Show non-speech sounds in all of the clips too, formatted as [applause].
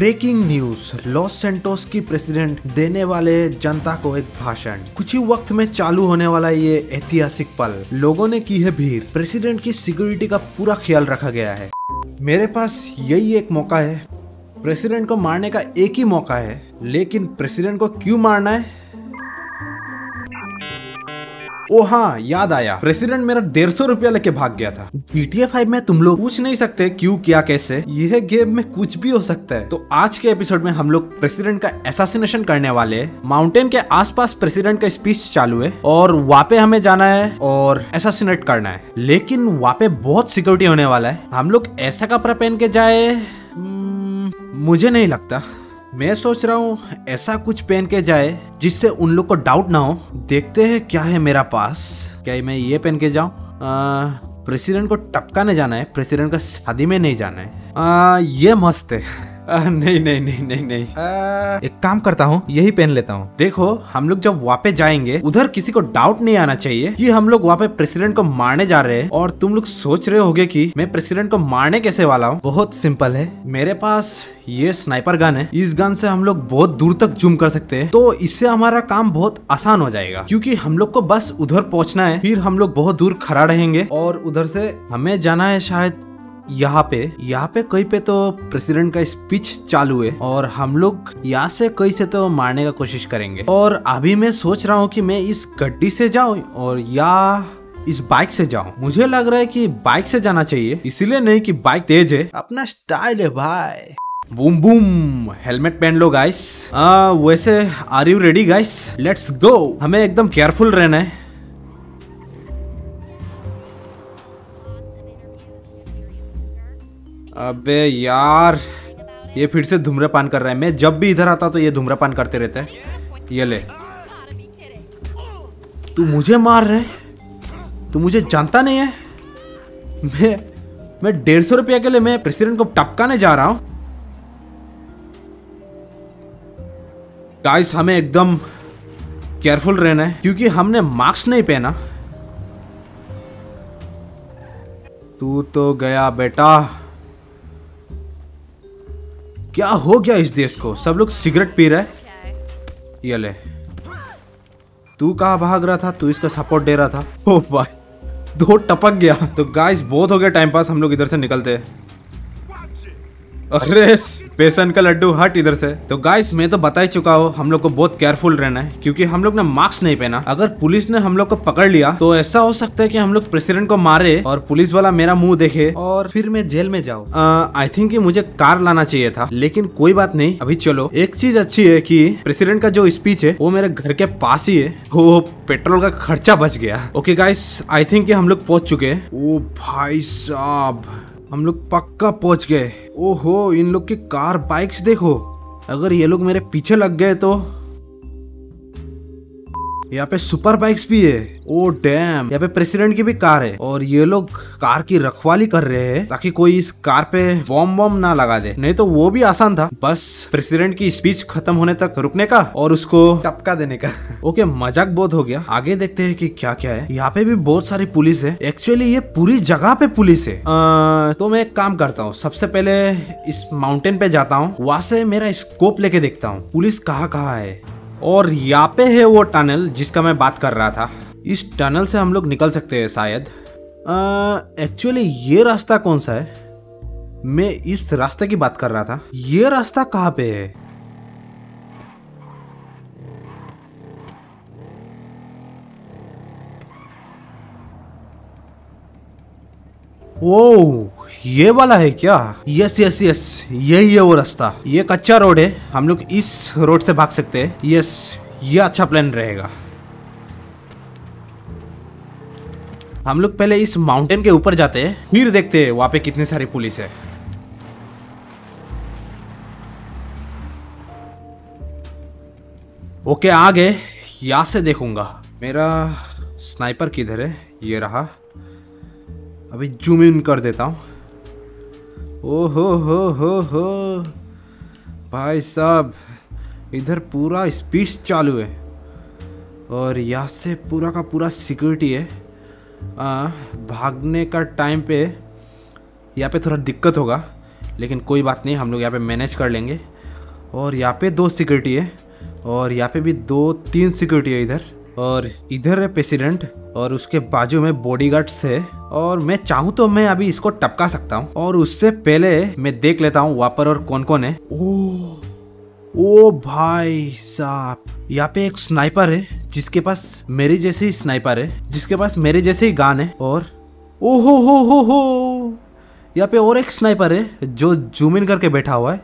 Breaking news, Los Santos की president देने वाले जनता को एक भाषण। कुछ ही वक्त में चालू होने वाला ये ऐतिहासिक पल। लोगों ने की है भीड़। प्रेसिडेंट की सिक्योरिटी का पूरा ख्याल रखा गया है। मेरे पास यही एक मौका है। प्रेसिडेंट को मारने का एक ही मौका है। लेकिन प्रेसिडेंट को क्यों मारना है? ओ हाँ याद आया। प्रेसिडेंट मेरा डेढ़ सौ रुपया लेके भाग गया था। GTA 5 में तुम लोग पूछ नहीं सकते क्यों क्या कैसे। यह गेम में कुछ भी हो सकता है। तो आज के एपिसोड में हम लोग प्रेसिडेंट का एसासिनेशन करने वाले माउंटेन के आसपास प्रेसिडेंट का स्पीच चालू है और वहाँ पे हमें जाना है और एसासिनेट करना है। लेकिन वहाँ पे बहुत सिक्योरिटी होने वाला है। हम लोग ऐसा कपड़ा पहन के जाए? हम्म, मुझे नहीं लगता। मैं सोच रहा हूँ ऐसा कुछ पहन के जाए जिससे उन लोग को डाउट ना हो। देखते हैं क्या है मेरा पास। क्या मैं ये पहन के जाऊँ? प्रेसिडेंट को टपकाने जाना है। प्रेसिडेंट का शादी में नहीं जाना है। आ, ये मस्त है। नहीं नहीं नहीं नहीं नहीं। आ, एक काम करता हूँ यही पहन लेता हूँ। देखो हम लोग जब वहाँ पे जाएँगे उधर किसी को डाउट नहीं आना चाहिए कि हम लोग वहाँ पे प्रेसिडेंट को मारने जा रहे हैं। और तुम लोग सोच रहे होगे कि मैं प्रेसिडेंट को मारने कैसे वाला हूँ? बहुत सिंपल है। मेरे पास ये स्नाइपर गन है। इस गन से हम लोग बहुत दूर तक जूम कर सकते हैं। तो इससे हमारा काम बहुत आसान हो जाएगा। क्योंकि हम लोग को बस उधर पहुँचना है। फिर हम लोग बहुत दूर खड़ा रहेंगे। और उधर से हमें जाना है शायद यहाँ पे यहाँ पे कहीं पे तो प्रेसिडेंट का स्पीच चालू है और हम लोग यहाँ से कहीं से तो मारने का कोशिश करेंगे। और अभी मैं सोच रहा हूँ कि मैं इस गड्डी से जाऊँ और या इस बाइक से जाऊँ। मुझे लग रहा है कि बाइक से जाना चाहिए इसीलिए नहीं कि बाइक तेज है। अपना स्टाइल है भाई। बूम बूम हेलमेट पहन लो गाइस आ, वैसे are you ready guys let's go हमें एकदम केयरफुल रहना है। अबे यार, ये फिर से धूम्रपान कर रहा है। मैं जब भी इधर आता तो ये धूम्रपान करते रहते हैं। ये ले। तू मुझे मार रहे तू मुझे जानता नहीं है? मैं मैं डेढ़ सौ रुपया के लिए मैं प्रेसिडेंट को टपकाने जा रहा हूँ। गाइस हमें एकदम केयरफुल रहना है, क्योंकि हमने मास्क नहीं पहना। तू तो गया बेटा। क्या हो गया इस देश को? सब लोग सिगरेट पी रहे हैं? ये ले। तू कहा भाग रहा था? तू इसका सपोर्ट दे रहा था। ओ भाई दो टपक गया। तो गाइस बहुत हो गया टाइम पास हम लोग इधर से निकलते हैं। अरे, बेसन का लड्डू, हट इधर से। तो गाइस मैं तो बता ही चुका हूँ, हम लोग को बहुत केयरफुल रहना है, क्योंकि हम लोग ने मास्क नहीं पहना। अगर पुलिस ने हम लोग को पकड़ लिया तो ऐसा हो सकता है कि हम लोग प्रेसिडेंट को मारे और पुलिस वाला मेरा मुँह देखे और फिर मैं जेल में जाऊँ। आई थिंक मुझे कार लाना चाहिए था, लेकिन कोई बात नहीं। अभी चलो, एक चीज़ अच्छी है की प्रेसिडेंट का जो स्पीच है, वो मेरे घर के पास ही है, वो पेट्रोल का खर्चा बच गया। ओके गाइस आई थिंक हम लोग पहुँच चुके ओ भाई साहब। हम लोग पक्का पहुँच गए। ओहो, इन लोग की कार बाइक्स देखो। अगर ये लोग मेरे पीछे लग गए तो? यहाँ पे सुपर बाइक्स भी है। ओ डैम यहाँ पे प्रेसिडेंट की भी कार है और ये लोग कार की रखवाली कर रहे हैं ताकि कोई इस कार पे बॉम्ब बॉम्ब ना लगा दे। नहीं तो वो भी आसान था। बस प्रेसिडेंट की स्पीच खत्म होने तक रुकने का और उसको टपका देने का। [laughs] ओके मज़ाक बहुत हो गया। आगे देखते हैं कि क्या क्या है। यहाँ पे भी बहुत सारी पुलिस है। एक्चुअली ये पूरी जगह पे पुलिस है। आ, तो मैं एक काम करता हूँ। सबसे पहले इस माउंटेन पे जाता हूँ। वहाँ से मेरा स्कोप लेके देखता हूँ। पुलिस कहाँ कहाँ है? और यहाँ पे है वो टनल जिसका मैं बात कर रहा था। इस टनल से हम लोग निकल सकते हैं शायद। एक्चुअली ये रास्ता कौन सा है? मैं इस रास्ते की बात कर रहा था। ये रास्ता कहाँ पे है? ओ ये वाला है क्या? यस यस यस यही है वो रास्ता। ये कच्चा रोड है। हम लोग इस रोड से भाग सकते हैं। यस ये अच्छा प्लान रहेगा। हम लोग पहले इस माउंटेन के ऊपर जाते हैं, फिर देखते हैं वहाँ पे कितनी सारी पुलिस है। ओके आ गए यहाँ से देखूँगा। मेरा स्नाइपर किधर है? ये रहा। अभी जूम इन कर देता हूँ। ओ हो हो हो। हो भाई साहब इधर पूरा स्पीच चालू है। और यहाँ से पूरा का पूरा सिक्योरिटी है। आ, भागने का टाइम पे यहाँ पे थोड़ा दिक्कत होगा लेकिन कोई बात नहीं हम लोग यहाँ पे मैनेज कर लेंगे। और यहाँ पे दो सिक्योरिटी है और यहाँ पे भी दो तीन सिक्योरिटी है इधर। और इधर है प्रेसिडेंट, और उसके बाजू में बॉडीगार्ड्स है, और मैं चाहूँ तो मैं अभी इसको टपका सकता हूँ, और उससे पहले मैं देख लेता हूँ वहाँ पर और कौन कौन है। ओ ओ भाई साहब, यहाँ पे एक स्नाइपर है, जिसके पास मेरे जैसे ही स्नाइपर है, जिसके पास मेरे जैसे ही गान है, और ओ हो हो हो हो, यहाँ पे और एक स्नाइपर है, जो जूम इन करके बैठा हुआ है।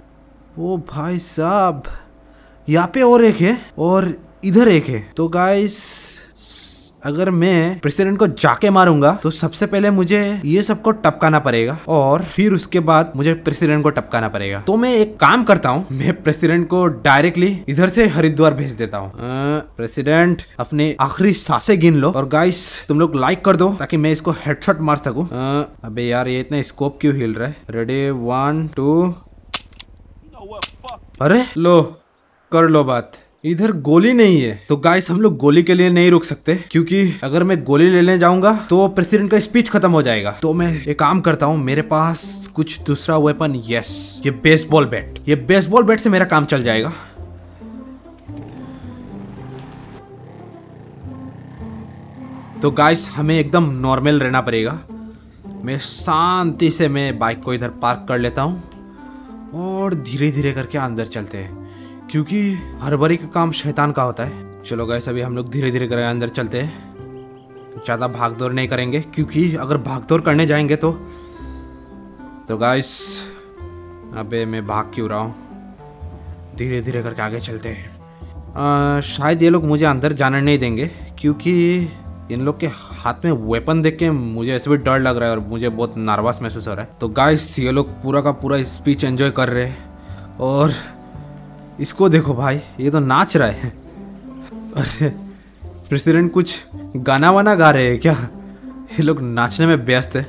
ओ भाई साहब, यहाँ पे और एक है, और इधर एक है। तो गाइस अगर मैं प्रेसिडेंट को जाके मारूँगा तो सबसे पहले मुझे ये सबको टपकाना पड़ेगा और फिर उसके बाद मुझे प्रेसिडेंट को टपकाना पड़ेगा। तो मैं एक काम करता हूँ, मैं प्रेसिडेंट को डायरेक्टली इधर से हरिद्वार भेज देता हूँ। प्रेसिडेंट अपने आखिरी साँसें गिन लो और गाइस तुम लोग लाइक कर दो ताकि मैं इसको हेडशॉट मार सकूँ। अबे यार, ये इतना स्कोप क्यों हिल रहा है? रेडी वन टू अरे, लो, कर लो बात। इधर गोली नहीं है। तो गाइस हम लोग गोली के लिए नहीं रुक सकते, क्योंकि अगर मैं गोली लेने जाऊँगा तो प्रेसिडेंट का स्पीच खत्म हो जाएगा। तो मैं एक काम करता हूँ, मेरे पास कुछ दूसरा वेपन यस ये बेसबॉल बैट ये बेसबॉल बैट से मेरा काम चल जाएगा। तो गाइस हमें एकदम नॉर्मल रहना पड़ेगा। मैं शांति से मैं बाइक को इधर पार्क कर लेता हूँ और धीरे धीरे करके अंदर चलते हैं। क्योंकि हर बारी का काम शैतान का होता है। चलो गैस अभी हम लोग धीरे धीरे कर अंदर चलते हैं। ज़्यादा भाग दौड़ नहीं करेंगे, क्योंकि अगर भाग दौड़ करने जाएँगे तो तो गाइस अबे मैं भाग क्यों रहा हूँ? धीरे धीरे करके आगे चलते हैं। शायद ये लोग मुझे अंदर जाने नहीं देंगे, क्योंकि इन लोग के हाथ में वेपन देख के मुझे ऐसे भी डर लग रहा है और मुझे बहुत नर्वस महसूस हो रहा है। तो गाइस ये लोग पूरा का पूरा स्पीच एंजॉय कर रहे हैं और इसको देखो भाई, ये तो नाच रहा है। अरे, प्रेसिडेंट कुछ गाना वाना गा रहे हैं क्या? ये लोग नाचने में व्यस्त है।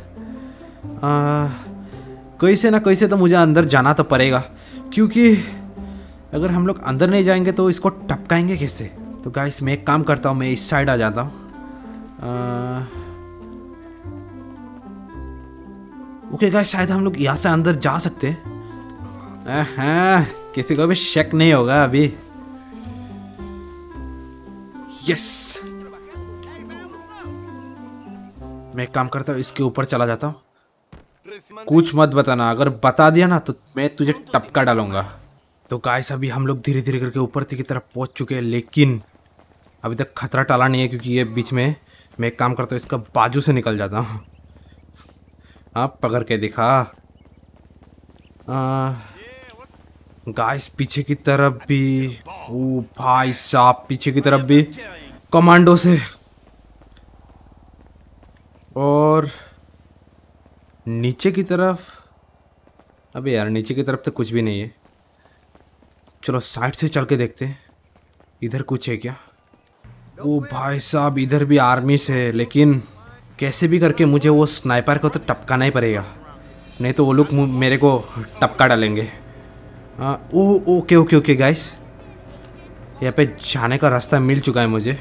कैसे ना कैसे तो मुझे अंदर जाना तो पड़ेगा, क्योंकि अगर हम लोग अंदर नहीं जाएँगे तो इसको टपकाएँगे कैसे? तो गाइस मैं एक काम करता हूँ, मैं इस साइड आ जाता हूँ। ओके गाइस शायद हम लोग यहाँ से अंदर जा सकते हैं। किसी को भी शक नहीं होगा अभी। यस मैं काम करता हूँ इसके ऊपर चला जाता हूँ। कुछ मत बताना अगर बता दिया ना तो मैं तुझे टपका डालूँगा। तो गाइस अभी हम लोग धीरे धीरे करके ऊपर की तरफ़ पहुँच चुके हैं लेकिन अभी तक खतरा टाला नहीं है क्योंकि ये बीच में मैं एक काम करता हूँ इसका बाजू से निकल जाता हूँ। आप पकड़ के दिखा। आ, गाइस पीछे की तरफ़ भी। ओ भाई साहब, पीछे की तरफ़ भी। कमांडो से। और नीचे की तरफ़। अबे यार, नीचे की तरफ़ तो कुछ भी नहीं है। चलो, साइड से चल के देखते हैं। इधर कुछ है क्या? ओ भाई साहब, इधर भी आर्मी से लेकिन कैसे भी करके मुझे वो स्नाइपर को तो टपकाना ही पड़ेगा। नहीं तो वो लोग मेरे को टपका डालेंगे। Oh okay okay okay guys यहाँ पे जाने का रास्ता मिल चुका है मुझे।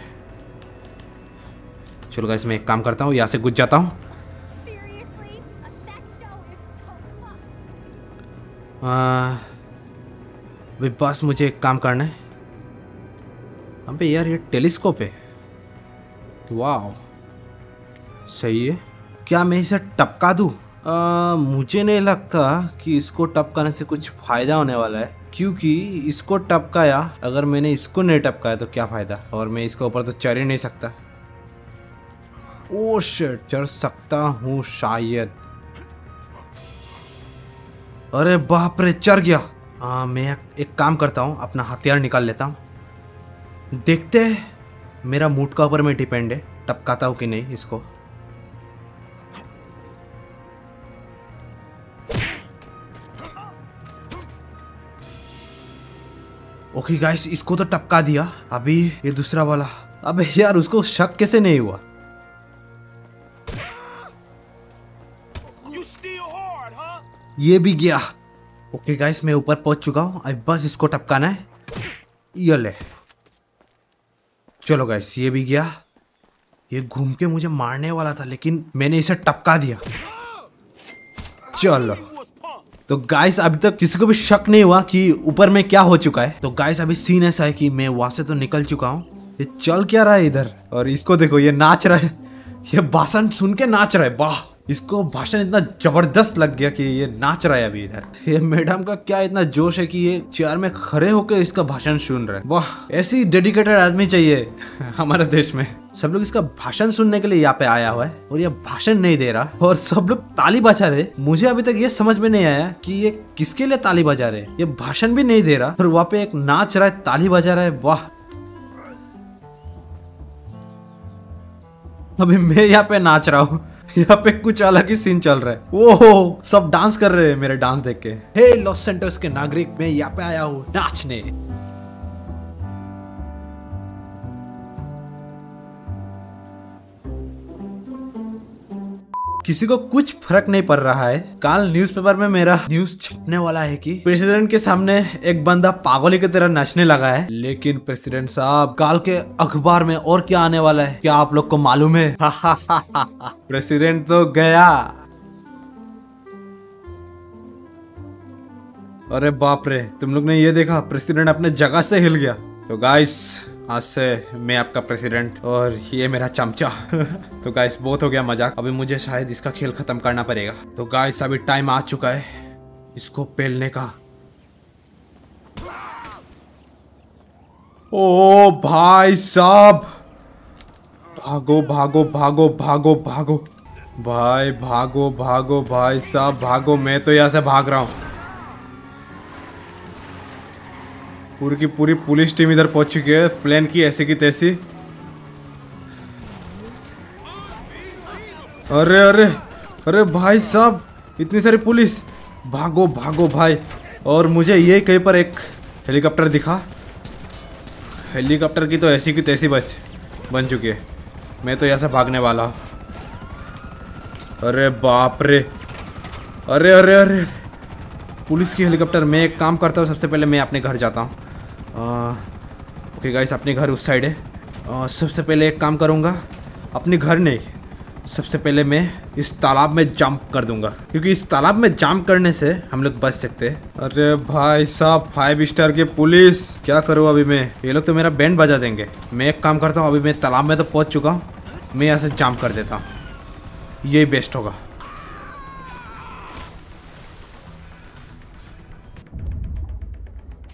चलो गाइस मैं एक काम करता हूँ यहाँ से गुज जाता हूँ। अभी बस मुझे एक काम करना है। अबे यार ये टेलीस्कोप है। वाह सही है। क्या मैं इसे टपका दूँ? आ, मुझे नहीं लगता कि इसको टपकाने से कुछ फ़ायदा होने वाला है क्योंकि इसको टपकाया अगर मैंने इसको नहीं टपकाया तो क्या फ़ायदा? और मैं इसके ऊपर तो चढ़ ही नहीं सकता। ओ शिट चढ़ सकता हूँ शायद। अरे बाप रे चढ़ गया। आ, मैं एक काम करता हूँ अपना हथियार निकाल लेता हूँ। देखते हैं मेरा मूड का ऊपर में डिपेंड है टपकाता हूँ कि नहीं इसको। ओके गाइस इसको तो टपका दिया। अभी ये दूसरा वाला। अबे यार उसको शक कैसे नहीं हुआ? ये भी गया। ओके गाइस मैं ऊपर पहुँच चुका हूँ। अब बस इसको टपकाना है। ये ले। चलो गाइस ये भी गया। ये घूम के मुझे मारने वाला था लेकिन मैंने इसे टपका दिया। चलो। तो गाइस अभी तक किसी को भी शक नहीं हुआ कि ऊपर में क्या हो चुका है। तो गाइस अभी सीन ऐसा है कि मैं वहाँ से तो निकल चुका हूँ। ये चल क्या रहा है इधर? और इसको देखो, ये नाच रहा है। ये भाषण सुन के नाच रहा है, वाह। इसको भाषण इतना ज़बरदस्त लग गया कि ये नाच रहा है अभी इधर। ये मैडम का क्या इतना जोश है कि ये चेयर में खड़े होकर इसका भाषण सुन रहे वाह, ऐसी डेडिकेटेड आदमी चाहिए [laughs] हमारे देश में। सब लोग इसका भाषण सुनने के लिए यहाँ पे आया हुआ है और ये भाषण नहीं दे रहा। और सब लोग ताली बजा रहे मुझे अभी तक ये समझ में नहीं आया कि ये किसके लिए ताली बजा रहे ये भाषण भी नहीं दे रहा और वहाँ पे एक नाच रहा है, ताली बजा रहा है। वाह। अभी मैं यहाँ पे नाच रहा हूँ। यहाँ पे कुछ अलग ही सीन चल रहा है। वो हो सब डांस कर रहे हैं मेरे डांस देख के। हे लॉस सेंटर्स के नागरिक, मैं यहाँ पे आया हूँ नाचने। किसी को कुछ फ़र्क नहीं पड़ रहा है। कल न्यूज़पेपर में मेरा न्यूज़ छपने वाला है कि प्रेसिडेंट के सामने एक बंदा पागोली की तरह नाचने लगा है। लेकिन प्रेसिडेंट साहब, कल के अखबार में और क्या आने वाला है? क्या आप लोग को मालूम है? [laughs] प्रेसिडेंट तो गया। अरे बाप रे, तुम लोग ने ये देखा प्रेसिडेंट अपने जगह से हिल गया। तो गाइस आज से मैं आपका प्रेसिडेंट और ये मेरा चमचा। [laughs] तो गाइस बहुत हो गया मज़ाक। अभी मुझे शायद इसका खेल खत्म करना पड़ेगा। तो गाइस अभी टाइम आ चुका है इसको पेलने का। ओ भाई साहब! भागो भागो भागो भागो भागो। भाई भागो भागो भाई साहब भागो। मैं तो यहाँ से भाग रहा हूँ। पूरी की पूरी पुलिस टीम इधर पहुँच चुकी है। प्लेन की ऐसी की तैसी। अरे अरे अरे भाई साहब, इतनी सारी पुलिस। भागो भागो भाई। और मुझे ये कहीं पर एक हेलीकॉप्टर दिखा। हेलीकॉप्टर की तो ऐसी की तैसी बच, बन चुकी है। मैं तो यहाँ से भागने वाला। हूँ अरे बाप रे। अरे अरे अरे। पुलिस की हेलीकॉप्टर, मैं एक काम करता हूँ, सबसे पहले मैं अपने घर जाता हूँ। ओके गाइस अपने घर उस साइड है। सबसे पहले एक काम करूँगा, अपने घर नहीं, सबसे पहले मैं इस तालाब में जंप कर दूँगा। क्योंकि इस तालाब में जंप करने से हम लोग बच सकते हैं। अरे भाई साहब फाइव स्टार के पुलिस क्या करूँ अभी मैं? ये लोग तो मेरा बैंड बजा देंगे। मैं एक काम करता हूँ, अभी मैं तालाब में तो पहुँच चुका हूँ। मैं यहाँ से जंप कर देता हूँ। यही बेस्ट होगा।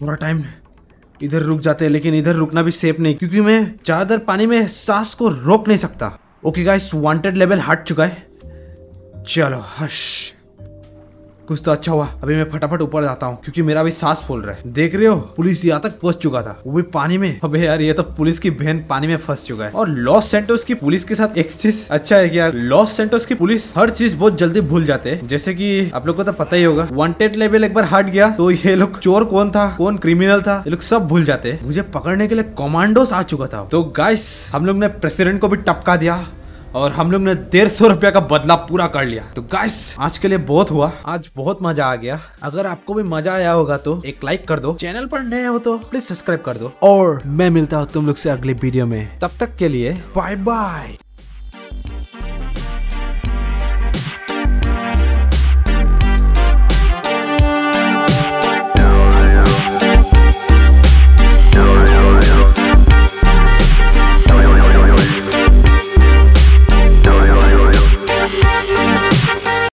थोड़ा टाइम इधर रुक जाते हैं, लेकिन इधर रुकना भी सेफ़ नहीं, क्योंकि मैं ज़्यादातर पानी में सांस को रोक नहीं सकता। ओके गाइस वांटेड लेवल हट चुका है। चलो हश कुछ तो अच्छा हुआ। अभी मैं फटाफट ऊपर जाता हूँ, क्योंकि मेरा भी सांस फूल रहा है। देख रहे हो? पुलिस यहाँ तक पहुँच चुका था। वो भी पानी में। अबे यार, ये तो पुलिस की बहन पानी में फंस चुका है। और लॉस सेंटोस की पुलिस के साथ एक चीज़ अच्छा है क्या लॉस सेंटोस की पुलिस हर चीज़ बहुत जल्दी भूल जाते हैं। जैसे की आप लोग को तो पता ही होगा वांटेड लेवल एक बार हट गया तो ये लोग चोर कौन था? कौन क्रिमिनल था? ये लोग सब भूल जाते मुझे पकड़ने के लिए कमांडोस आ चुका था। तो गाइस हम लोग ने प्रेसिडेंट को भी टपका दिया। और हम लोग ने डेढ़ सौ रुपया का बदला पूरा कर लिया। तो गाइस आज के लिए बहुत हुआ। आज बहुत मज़ा आ गया। अगर आपको भी मज़ा आया होगा तो एक लाइक कर दो। चैनल पर नए हो तो प्लीज़ सब्सक्राइब कर दो। और मैं मिलता हूँ तुम लोग से अगले वीडियो में। तब तक के लिए बाय बाय